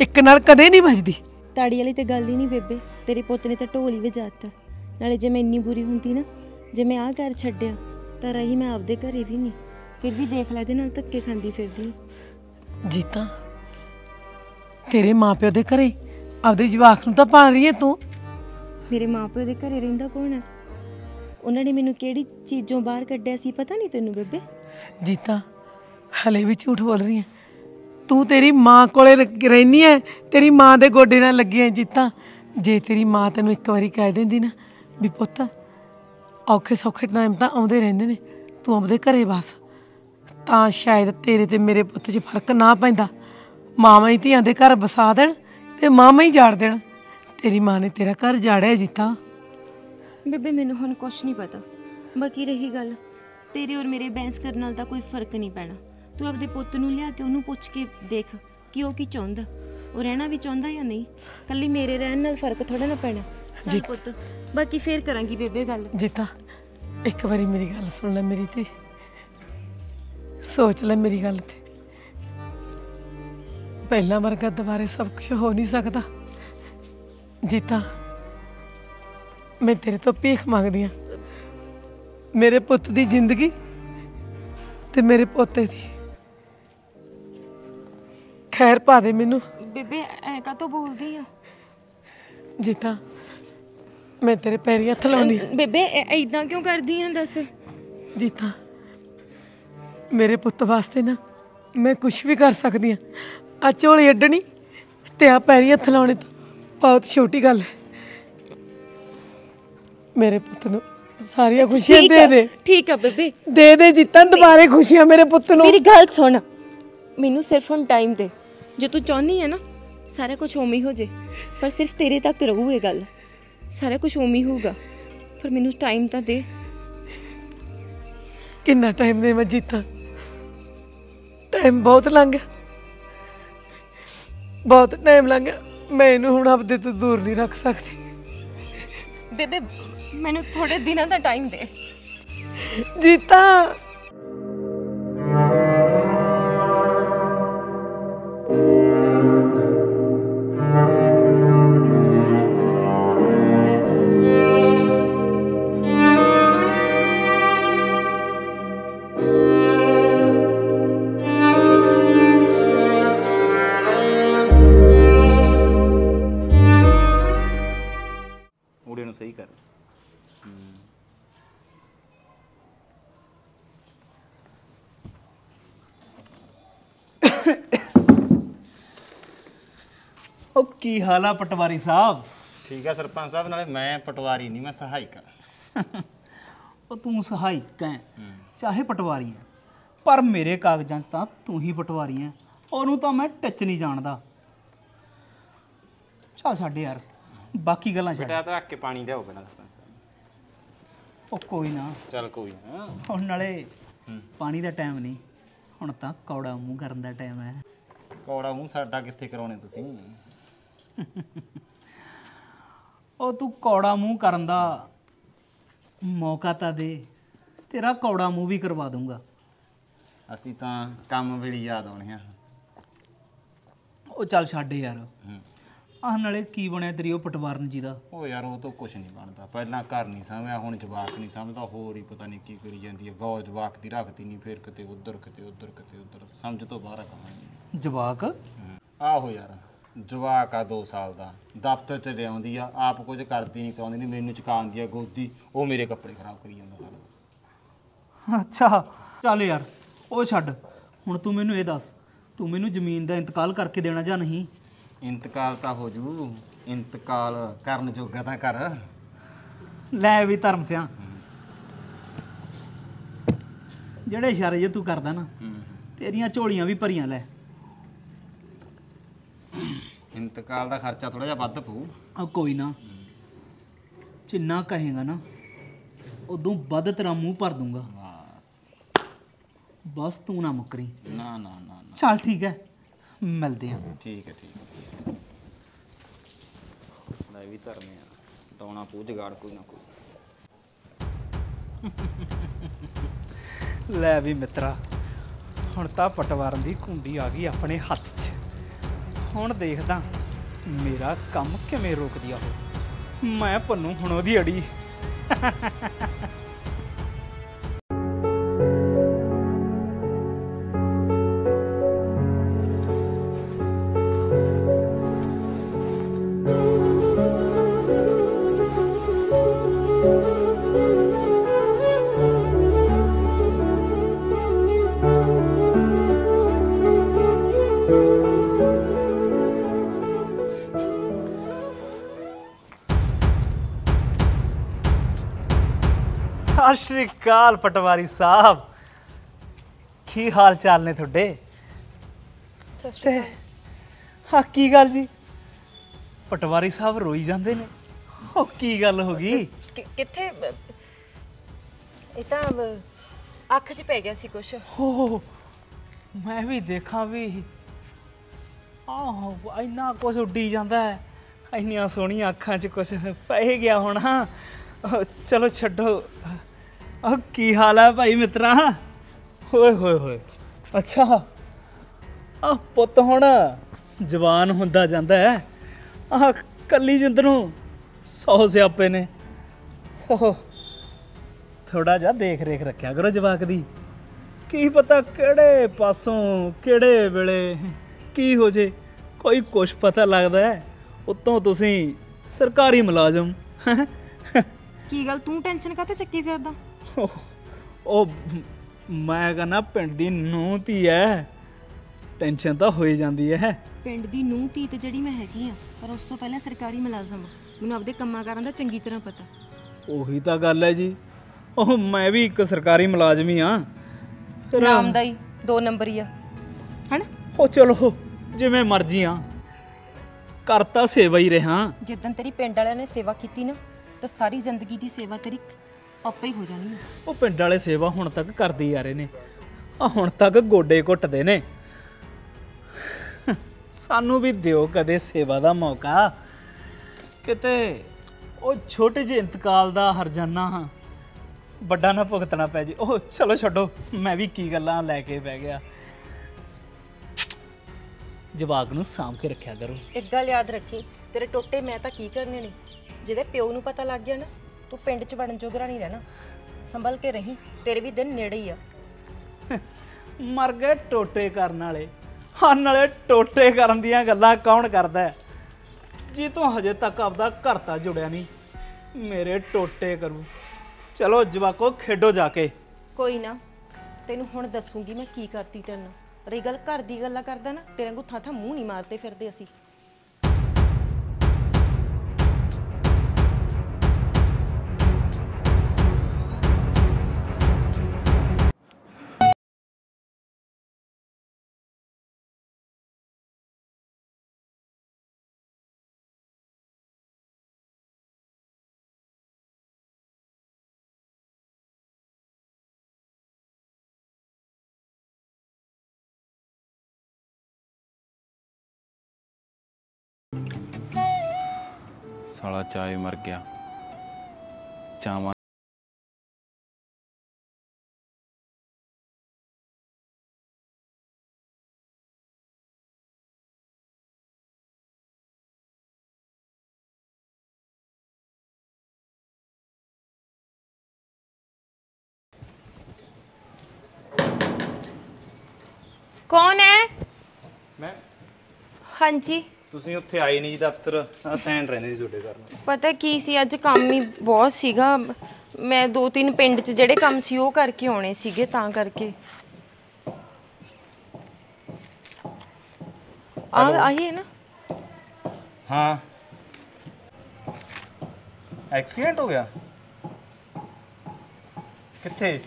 ਇੱਕ ਨਾਲ ਕਦੇ ਨਹੀਂ ਵੱਜਦੀ। ਤਾੜੀ ਵਾਲੀ ਤੇ ਗੱਲ ਹੀ ਨਹੀਂ ਬੇਬੇ ਤੇਰੇ ਪੁੱਤ ਨੇ ਤਾਂ ਢੋਲ ਹੀ ਵਜਾਤਾ। ਨਾਲੇ ਜੇ ਮੈਂ ਇੰਨੀ ਬੁਰੀ ਹੁੰਦੀ ਨਾ ਜੇ ਮੈਂ ਆਹ ਘਰ ਛੱਡਿਆ ਤਾਂ ਰਹੀ ਮੈਂ ਆਪਦੇ ਘਰੇ ਵੀ ਨਹੀਂ। ਫਿਰ ਵੀ ਦੇਖ ਲੈ ਇਹਦੇ ਨਾਲ ਧੱਕੇ ਖਾਂਦੀ ਫਿਰਦੀ। ਜੀਤਾ ਤੇਰੇ ਮਾਪਿਓ ਦੇ ਘਰੇ ਆਪਦੇ ਜਵਾਕ ਨੂੰ ਤਾਂ ਪਾਲ ਰਹੀ ਹੈ ਤੂੰ? ਮੇਰੇ ਮਾਪਿਓ ਦੇ ਘਰੇ ਰਹਿੰਦਾ ਕੌਣ ਹੈ ਉਹਨਾਂ ਨੇ ਮੈਨੂੰ ਕਿਹੜੀ ਚੀਜ਼ੋਂ ਬਾਹਰ ਕੱਢਿਆ ਸੀ ਪਤਾ ਨਹੀਂ ਤੈਨੂੰ ਬੇਬੇ? ਜੀਤਾ, ਹਲੇ ਵੀ ਝੂਠ ਬੋਲ ਰਹੀ ਹੈ ਤੂੰ ਤੇਰੀ ਮਾਂ ਕੋਲੇ ਰ- ਰਹਿਨੀ ਹੈ ਤੇਰੀ ਮਾਂ ਦੇ ਗੋਡੇ ਨਾਲ ਲੱਗੀ ਹੈ ਜੀਤਾ। ਜੇ ਤੇਰੀ ਮਾਂ ਤੈਨੂੰ ਇੱਕ ਵਾਰੀ ਕਹਿ ਦਿੰਦੀ ਨਾ ਵੀ ਪੁੱਤ, ਔਖੇ ਸੌਖੇ ਟਾਈਮ ਤਾਂ ਆਉਂਦੇ ਰਹਿੰਦੇ ਨੇ, ਤੂੰ ਆਪਦੇ ਘਰੇ ਬਸ। ਤਾਂ ਸ਼ਾਇਦ ਤੇਰੇ ਤੇ ਮੇਰੇ ਪੁੱਤ 'ਚ ਫ਼ਰਕ ਨਾ ਪੈਂਦਾ। ਮਾਵਾਂ ਹੀ ਧੀਆਂ ਦੇ ਘਰ ਵਸਾ ਦੇਣ ਤੇ ਮਾਮਾ ਹੀ ਜਾੜ ਦੇਣ। ਤੇਰੀ ਮਾਂ ਨੇ ਤੇਰਾ ਘਰ ਜਾੜਿਆ ਜੀਤਾ ਬੇਬੇ ਮੈਨੂੰ ਹੁਣ ਕੁਝ ਨਹੀਂ ਪਤਾ। ਬਾਕੀ ਰਹੀ ਗੱਲ ਤੇਰੇ ਔਰ ਮੇਰੇ ਬੈਂਸ ਕਰਨ ਨਾਲ ਤਾਂ ਕੋਈ ਫ਼ਰਕ ਨਹੀਂ ਪੈਣਾ। ਤੂੰ ਆਪਦੇ ਪੁੱਤ ਨੂੰ ਲਿਆ ਕੇ ਉਹਨੂੰ ਪੁੱਛ ਕੇ ਦੇਖ ਕਿ ਉਹ ਕੀ ਚਾਹੁੰਦਾ। ਉਹ ਰਹਿਣਾ ਵੀ ਚਾਹੁੰਦਾ ਜਾਂ ਨਹੀਂ? ਕੱਲੀ ਮੇਰੇ ਰਹਿਣ ਨਾਲ ਫ਼ਰਕ ਥੋੜਾ ਨਾ ਪੈਣਾ। ਚੱਲ ਜੀ। ਪੁੱਤ ਬਾਕੀ ਫੇਰ ਕਰਾਂਗੀ ਬੇਬੇ ਗੱਲ। ਜੀਤਾ ਇੱਕ ਵਾਰੀ ਮੇਰੀ ਗੱਲ ਸੁਣ ਲੈ ਮੇਰੀ ਤੇ। ਸੋਚ ਲੈ ਮੇਰੀ ਗੱਲ ਤੇ। ਪਹਿਲਾਂ ਵਰਗਾ ਦੁਬਾਰੇ ਸਭ ਕੁਝ ਹੋ ਨਹੀਂ ਸਕਦਾ। ਜੀਤਾ ਮੈਂ ਤੇਰੇ ਤੋਂ ਭੀਖ ਮੰਗਦੀ ਆ ਮੇਰੇ ਪੁੱਤ ਦੀ ਜ਼ਿੰਦਗੀ ਤੇ ਮੇਰੇ ਪੋਤੇ ਦੀ। ਖੈਰ ਪਾ ਦੇ ਮੈਨੂੰ। ਬੇਬੇ ਐ ਕਾ ਬੋਲਦੀ ਆ? ਜੀਤਾ ਮੈਂ ਤੇਰੇ ਪੈਰੀਂ ਹੱਥ ਲਾਉਣੀ ਬੇਬੇ ਐਦਾਂ ਕਿਉਂ ਕਰਦੀ ਆ ਦੱਸ? ਜੀਤਾ ਮੇਰੇ ਪੁੱਤ ਵਾਸਤੇ ਨਾ ਮੈਂ ਕੁਝ ਵੀ ਕਰ ਸਕਦੀ ਆ ਆ ਝੋਲੀ ਅੱਡਣੀ ਤੇ ਆ ਪੈਰੀ ਹੱਥ ਲਾਉਣੇ ਤਾਂ। ਬਹੁਤ ਛੋਟੀ ਗੱਲ ਹੈ। ਮੇਰੇ ਪੁੱਤ ਨੂੰ ਸਾਰੀਆਂ ਖੁਸ਼ੀਆਂ ਦੇ ਦੇ। ਠੀਕ ਆ ਬੇਬੇ। ਦੇ ਦੇ ਜੀਤਾ ਦੁਬਾਰੇ ਖੁਸ਼ੀਆਂ ਮੇਰੇ ਪੁੱਤ ਨੂੰ। ਮੇਰੀ ਗੱਲ ਸੁਣ। ਮੈਨੂੰ ਸਿਰਫ ਹੁਣ ਟਾਈਮ ਦੇ। ਜੇ ਤੂੰ ਚਾਹੁੰਦੀ ਹੈ ਨਾ ਸਾਰਾ ਕੁਝ ਉਵੇਂ ਹੀ ਜੇ। ਪਰ ਸਿਰਫ ਤੇਰੇ ਤੱਕ ਰਹੂ ਇਹ ਗੱਲ। ਸਾਰਾ ਕੁਝ ਉਵੇਂ ਹੀ ਹੋਊਗਾ। ਪਰ ਮੈਨੂੰ ਟਾਈਮ ਤਾਂ ਦੇ। ਕਿੰਨਾ ਟਾਈਮ ਦੇ ਮੈਂ ਜੀਤਾ। ਟਾਈਮ ਬਹੁਤ ਲੰਘ ਗਿਆ। ਬਹੁਤ ਟਾਈਮ ਲੰਘ ਗਿਆ। ਮੈਂ ਇਹਨੂੰ ਹੁਣ ਆਪਦੇ ਤੋਂ ਦੂਰ ਨਹੀਂ ਰੱਖ ਸਕਦੀ। ਬੇਬੇ ਮੈਨੂੰ ਥੋੜੇ ਦਿਨਾਂ ਦਾ ਟਾਈਮ ਦੇ। ਜੀਤਾ! ਉਹ ਕੀ ਹਾਲ ਆ ਪਟਵਾਰੀ ਸਾਹਿਬ? ਠੀਕ ਆ ਸਰਪੰਚ ਸਾਹਿਬ ਨਾਲੇ ਮੈਂ ਪਟਵਾਰੀ ਨਹੀਂ ਮੈਂ ਸਹਾਇਕ ਆ। ਉਹ ਤੂੰ ਸਹਾਇਕ ਹੈ ਚਾਹੇ ਪਟਵਾਰੀ ਹੈ ਪਰ ਮੇਰੇ ਕਾਗਜ਼ਾਂ 'ਚ ਤਾਂ ਤੂੰ ਹੀ ਪਟਵਾਰੀ ਹੈ ਉਹਨੂੰ ਤਾਂ ਮੈਂ ਟੱਚ ਨਹੀਂ ਜਾਣਦਾ। ਚੱਲ ਛੱਡ ਯਾਰ ਬਾਕੀ ਗੱਲਾਂ ਛੱਡ। ਬੇਟਾ ਤਾਂ ਰੱਖ ਕੇ ਪਾਣੀ ਲਿਆਓ ਪਹਿਲਾਂ। ਉਹ ਕੋਈ ਨਾ। ਚੱਲ ਕੋਈ ਨਾ। ਹੁਣ ਨਾਲੇ ਪਾਣੀ ਦਾ ਟਾਈਮ ਨਹੀਂ। ਹੁਣ ਤਾਂ ਕੌੜਾ ਮੂੰਹ ਕਰਨ ਦਾ ਟਾਈਮ ਹੈ। ਕੌੜਾ ਮੂੰਹ ਸਾਡਾ ਕਿੱਥੇ ਕਰਾਉਣੇ ਤੁਸੀਂ? ਉਹ ਤੂੰ ਕੌੜਾ ਮੂੰਹ ਕਰਨ ਦਾ ਮੌਕਾ ਤਾਂ ਦੇ। ਤੇਰਾ ਕੌੜਾ ਮੂੰਹ ਵੀ ਕਰਵਾ ਦੂੰਗਾ ਅਸੀਂ ਤਾਂ ਕੰਮ ਵੇਲੇ ਯਾਦ ਆਉਣੇ ਆ। ਉਹ ਚੱਲ ਛੱਡ ਯਾਰ। ਆਹ ਨਾਲੇ ਕੀ ਬਣਿਆ ਤੇਰੀ ਉਹ ਪਟਵਾਰਨ ਜੀ ਦਾ? ਉਹ ਯਾਰ ਉਹ ਤੋਂ ਕੁਝ ਨਹੀਂ ਬਣਦਾ। ਪਹਿਲਾਂ ਘਰ ਨਹੀਂ ਸਮਝਿਆ ਹੁਣ ਜਵਾਕ ਨਹੀਂ ਸਮਝਦਾ ਹੋਰ ਹੀ ਪਤਾ ਨਹੀਂ ਕੀ ਕਰੀ ਜਾਂਦੀ ਹੈ ਗੌਰ ਜਵਾਕ ਦੀ ਰੱਖਦੀ ਨਹੀਂ ਫਿਰ ਕਿਤੇ ਉਧਰ ਕਿਤੇ ਉਧਰ ਕਿਤੇ ਉਧਰ। ਸਮਝ ਤੋਂ ਬਾਹਰ ਆ ਕਹਾਣੀ ਜਵਾਕ? ਆਹੋ ਯਾਰ ਜਵਾਕ ਆ 2 ਸਾਲ ਦਾ। ਦਫ਼ਤਰ ਚ ਲਿਆਉਂਦੀ ਆ ਆਪ ਕੁਝ ਕਰਦੀ ਨਹੀਂ ਕਰਾਉਂਦੀ ਨਹੀਂ ਮੈਨੂੰ ਚਕਾਉਂਦੀ ਆ ਗੋਦੀ ਉਹ ਮੇਰੇ ਕੱਪੜੇ ਖਰਾਬ ਕਰੀ ਜਾਂਦਾ ਸਾਰਾ ਅੱਛਾ ਚੱਲ ਯਾਰ ਉਹ ਛੱਡ। ਹੁਣ ਤੂੰ ਮੈਨੂੰ ਇਹ ਦੱਸ ਤੂੰ ਮੈਨੂੰ ਜ਼ਮੀਨ ਦਾ ਇੰਤਕਾਲ ਕਰਕੇ ਦੇਣਾ ਜਾਂ ਨਹੀਂ? ਇੰਤਕਾਲ ਤਾਂ ਹੋ ਜੂ। ਇੰਤਕਾਲ ਕਰਨ ਜੋਗਾ ਤਾਂ ਕਰ। ਲੈ ਵੀ ਧਰਮ ਸਿਆ। ਜਿਹੜੇ ਇਸ਼ਾਰੇ ਜੇ ਤੂੰ ਕਰਦਾ ਨਾ ਤੇਰੀਆਂ ਝੋਲੀਆਂ ਵੀ ਭਰੀਆਂ ਲੈ। ਇੰਤਕਾਲ ਦਾ ਖਰਚਾ ਥੋੜਾ ਜਿਹਾ ਵੱਧ ਪਊ। ਆ ਕੋਈ ਨਾ। ਜਿੰਨਾ ਕਹੇਗਾ ਨਾ ਉਦੋਂ ਵੱਧ ਤੇਰਾ ਮੂੰਹ ਭਰ ਦੂੰਗਾ। ਬਸ। ਤੂੰ ਨਾ ਮੁੱਕਰੀ। ਨਾ ਨਾ ਨਾ। ਚੱਲ ਠੀਕ ਹੈ। ਮਿਲਦੇ ਆਂ। ਠੀਕ ਹੈ ਠੀਕ ਹੈ ਲੈ ਵੀ ਧਰਨੇ ਆ। ਡਾਉਣਾ ਪੂ ਜਗਾੜ ਕੋਈ ਨਾ ਕੋਈ। ਲੈ ਵੀ ਮਿੱਤਰਾ ਹੁਣ ਤਾਂ ਪਟਵਾਰਨ ਦੀ ਕੁੰਡੀ ਆ ਗਈ ਆਪਣੇ ਹੱਥ 'ਚ। ਹੁਣ ਦੇਖਦਾ ਮੇਰਾ ਕੰਮ ਕਿਵੇਂ ਰੋਕਦੀ ਆ ਉਹ। ਮੈਂ ਪੰਨੂ ਹੁਣ ਉਹਦੀ ਅੜੀ। ਸਤਿ ਸ਼੍ਰੀ ਅਕਾਲ ਪਟਵਾਰੀ ਸਾਹਿਬ। ਕੀ ਹਾਲ ਚਾਲ ਨੇ ਤੁਹਾਡੇ? ਤੇ ਹਾਂ ਕੀ ਗੱਲ ਜੀ? ਪਟਵਾਰੀ ਸਾਹਿਬ ਰੋਈ ਜਾਂਦੇ ਨੇ। ਉਹ ਕੀ ਗੱਲ ਹੋ ਗਈ? ਕਿੱਥੇ? ਇਹ ਤਾਂ ਅੱਖ 'ਚ ਪੈ ਗਿਆ ਸੀ ਕੁਛ। ਹੋ ਮੈਂ ਵੀ ਦੇਖਾਂ ਵੀ। ਆਹ ਇੰਨਾ ਕੁਝ ਉੱਡੀ ਜਾਂਦਾ ਹੈ। ਇੰਨੀਆਂ ਸੋਹਣੀਆਂ ਅੱਖਾਂ 'ਚ ਕੁਝ ਪੈ ਗਿਆ ਹੋਣਾ। ਚਲੋ ਛੱਡੋ। ਉਹ ਕੀ ਹਾਲ ਹੈ ਭਾਈ ਮਿੱਤਰਾ? ਹੋਏ ਹੋਏ ਹੋਏ। ਅੱਛਾ। ਆ ਪੁੱਤ ਹੁਣ ਜਵਾਨ ਹੁੰਦਾ ਜਾਂਦਾ ਹੈ। ਆਹ ਕੱਲੀ ਜਿੰਦ ਨੂੰ ਸੌ ਸਿਆਪੇ ਨੇ। ਸੋ ਥੋੜਾ ਜਿਹਾ ਦੇਖ ਰੇਖ ਰੱਖਿਆ ਕਰੋ ਜਵਾਕ ਦੀ। ਕੀ ਪਤਾ ਕਿਹੜੇ ਪਾਸੋਂ ਕਿਹੜੇ ਵੇਲੇ ਕੀ ਹੋ ਜੇ ਕੋਈ ਕੁਛ ਪਤਾ ਲੱਗਦਾ ਹੈ। ਉਤੋਂ ਤੁਸੀਂ ਸਰਕਾਰੀ ਮੁਲਾਜ਼ਮ। ਕੀ ਗੱਲ ਤੂੰ ਟੈਨਸ਼ਨ ਕਾਤੇ ਚੱਕੀ ਫਿਰਦਾ ਉਹ- ਮੈਂ ਕਹਿੰਦਾ ਪਿੰਡ ਦੀ ਨੂੰਹ ਧੀ ਐ। ਟੈਨਸ਼ਨ ਤਾਂ ਹੋਈ ਜਾਂਦੀ ਐ। ਪਿੰਡ ਦੀ ਨੂੰਹ ਧੀ ਤੇ ਜਿਹੜੀ ਮੈਂ ਹੈਗੀ ਆ ਪਰ ਉਸ ਤੋਂ ਪਹਿਲਾਂ ਸਰਕਾਰੀ ਮੁਲਾਜ਼ਮ ਆ। ਮੈਨੂੰ ਆਪਦੇ ਕੰਮਾਂ ਕਾਰਾਂ ਦਾ ਚੰਗੀ ਤਰ੍ਹਾਂ ਪਤਾ। ਉਹੀ ਤਾਂ ਗੱਲ ਹੈ ਜੀ। ਉਹ ਮੈਂ ਵੀ ਇੱਕ ਸਰਕਾਰੀ ਮੁਲਾਜ਼ਮ ਹੀ ਆ। ਫਿਰ ਨਾਮ ਦਾ ਹੀ ਦੋ ਨੰਬਰ ਹੀ ਆ। ਹਨਾ? ਉਹ ਚਲੋ ਜਿਵੇਂ ਮਰਜ਼ੀ ਆ। ਕਰਤਾ ਸੇਵਾ ਹੀ ਰਹਾ। ਜਿੱਦਣ ਤੇਰੀ ਪਿੰਡ ਵਾਲਿਆਂ ਨੇ ਸੇਵਾ ਕੀਤੀ ਨਾ ਤਾਂ ਸਾਰੀ ਜ਼ਿੰਦਗੀ ਦੀ ਸੇਵਾ ਤੇਰੀ ਆਪੇ ਹੀ ਹੋ ਜਾਣੀ ਆ ਉਹ ਪਿੰਡ ਵਾਲੇ ਸੇਵਾ ਹੁਣ ਤੱਕ ਕਰਦੇ ਆ ਰਹੇ ਨੇ। ਆ ਹੁਣ ਤੱਕ ਗੋਡੇ ਘੁੱਟਦੇ ਨੇ। ਸਾਨੂੰ ਵੀ ਦਿਓ ਕਦੇ ਸੇਵਾ ਦਾ ਮੌਕਾ। ਕਿਤੇ ਉਹ ਛੋਟੇ ਜਿਹੇ ਇੰਤਕਾਲ ਦਾ ਹਰਜਾਨਾ ਹਾਂ। ਵੱਡਾ ਨਾ ਭੁਗਤਣਾ ਪੈ ਜੇ। ਉਹ ਚਲੋ ਛੱਡੋ ਮੈਂ ਵੀ ਕੀ ਗੱਲਾਂ ਲੈ ਕੇ ਬਹਿ ਗਿਆ। ਜਵਾਕ ਨੂੰ ਸਾਂਭ ਕੇ ਰੱਖਿਆ ਕਰੋ। ਇੱਕ ਗੱਲ ਯਾਦ ਰੱਖੀ ਤੇਰੇ ਟੋਟੇ ਮੈਂ ਤਾਂ ਕੀ ਕਰਨੇ ਨੇ? ਜਿਹਦੇ ਪਿਓ ਨੂੰ ਪਤਾ ਲੱਗ ਗਿਆ ਨਾ। ਤੂੰ ਪਿੰਡ 'ਚ ਵੜਨ ਜੋਗਰਾ ਨਹੀਂ ਰਹਿਣਾ। ਸੰਭਲ ਕੇ ਰਹੀਂ ਤੇਰੇ ਵੀ ਦਿਨ ਨੇੜੇ ਹੀ ਆ। ਮਰ ਗਏ ਟੋਟੇ ਕਰਨ ਵਾਲੇ। ਹਾਂ ਨਾਲੇ ਟੋਟੇ ਕਰਨ ਦੀਆਂ ਗੱਲਾਂ ਕੌਣ ਕਰਦਾ ਹੈ? ਜੀ ਤੂੰ ਹਜੇ ਤੱਕ ਆਪਦਾ ਘਰ ਤਾਂ ਜੁੜਿਆ ਨਹੀਂ। ਮੇਰੇ ਟੋਟੇ ਕਰੂ। ਚਲੋ ਜਵਾਕੋ ਖੇਡੋ ਜਾ ਕੇ। ਕੋਈ ਨਾ ਤੈਨੂੰ ਹੁਣ ਦੱਸੂਗੀ ਮੈਂ ਕੀ ਕਰਤੀ ਤੇਰੇ ਨਾਲ। ਰਹੀ ਗੱਲ ਘਰ ਦੀ ਗੱਲਾਂ ਕਰਦਾ ਨਾ ਤੇਰੇ ਵਾਂਗੂ ਥਾਂ ਥਾਂ ਮੂੰਹ ਨਹੀਂ ਮਾਰਦੇ ਫਿਰਦੇ ਅਸੀਂ। साला चाय मर गया। चावा कौन है? मैं। हाँ जी। ਤੁਸੀਂ ਉੱਥੇ ਆਏ ਨਹੀਂ ਜੀ ਦਫ਼ਤਰ ਆ ਸੈਨ ਰਹਿੰਦੇ ਸੀ ਤੁਹਾਡੇ ਘਰ ਨੂੰ। ਪਤਾ ਕੀ ਸੀ ਅੱਜ ਕੰਮ ਹੀ ਬਹੁਤ ਸੀਗਾ। ਮੈਂ ਦੋ ਤਿੰਨ ਪਿੰਡ 'ਚ ਜਿਹੜੇ ਕੰਮ ਸੀ ਉਹ ਕਰਕੇ ਆਉਣੇ ਸੀਗੇ ਤਾਂ ਕਰਕੇ। ਆ ਆਈਏ ਨਾ? ਹਾਂ। ਐਕਸੀਡੈਂਟ ਹੋ ਗਿਆ? ਕਿੱਥੇ?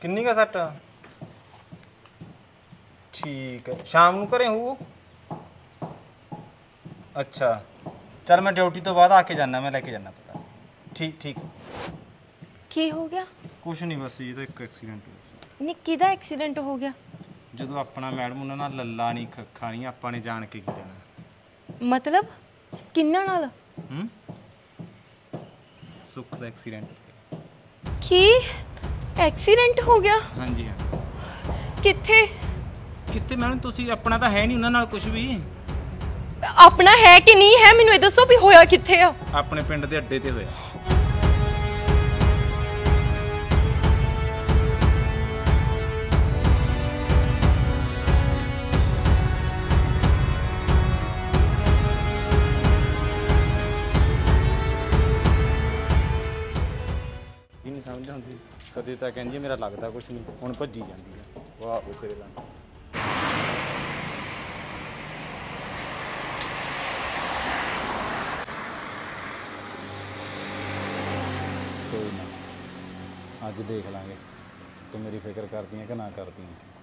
ਕਿੰਨੀ ਕਾ ਸੱਟ? ਠੀਕ ਹੈ। ਸ਼ਾਮ ਨੂੰ ਘਰੇ ਹੋਊ? ਅੱਛਾ। ਚਲ ਮੈਂ ਡਿਊਟੀ ਤੋਂ ਬਾਅਦ ਆ ਕੇ ਜਾਣਾ ਮੈਂ ਲੈ ਕੇ ਜਾਣਾ ਪਤਾ। ਠੀਕ ਠੀਕ। ਕੀ ਹੋ ਗਿਆ? ਕੁਛ ਨਹੀਂ ਬਸ ਇਹ ਤਾਂ ਇੱਕ ਐਕਸੀਡੈਂਟ ਹੋਇਆ ਸੀ। ਨਿੱਕੀ ਦਾ ਐਕਸੀਡੈਂਟ ਹੋ ਗਿਆ? ਜਦੋਂ ਆਪਣਾ ਮੈਡਮ ਉਹਨਾਂ ਨਾਲ ਲੱਲਾ ਨਹੀਂ ਖੱਖਾ ਨਹੀਂ ਆਪਾਂ ਨੇ ਜਾਣ ਕੇ ਕੀ ਲੈਣਾ ਮਤਲਬ? ਕਿੰਨਾ ਨਾਲ? ਹੂੰ? ਸੁੱਖ ਦਾ ਐਕਸੀਡੈਂਟ ਕੀ? ਐਕਸੀਡੈਂਟ ਹੋ ਗਿਆ? ਹਾਂਜੀ ਹਾਂ। ਕਿੱਥੇ? ਕਿੱਥੇ ਮੈਡਮ ਤੁਸੀਂ ਆਪਣਾ ਤਾਂ ਹੈ ਨਹੀਂ ਉਹਨਾਂ ਨਾਲ ਕੁਝ ਵੀ। ਆਪਣਾ ਹੈ ਕਿ ਨਹੀਂ ਹੈ? ਮੈਨੂੰ ਇਹ ਦੱਸੋ ਵੀ ਹੋਇਆ ਕਿੱਥੇ ਆ? ਆਪਣੇ ਪਿੰਡ ਦੇ ਅੱਡੇ ਤੇ ਹੋਇਆ। ਇਹ ਨਹੀਂ ਸਮਝ ਆਉਂਦੀ ਕਦੇ ਤਾਂ ਕਹਿੰਦੀ ਮੇਰਾ ਲੱਗਦਾ ਕੁਝ ਨਹੀਂ। ਹੁਣ ਭੱਜੀ ਜਾਂਦੀ ਹੈ ਵਾਹ ਉਹ ਤੇਰੇ ਨਾਲ ਕੋਈ ਨਾ ਅੱਜ ਦੇਖ ਲਾਂਗੇ। ਤੂੰ ਮੇਰੀ ਫਿਕਰ ਕਰਦੀ ਹੈ ਕਿ ਨਾ ਕਰਦੀ ਹੈ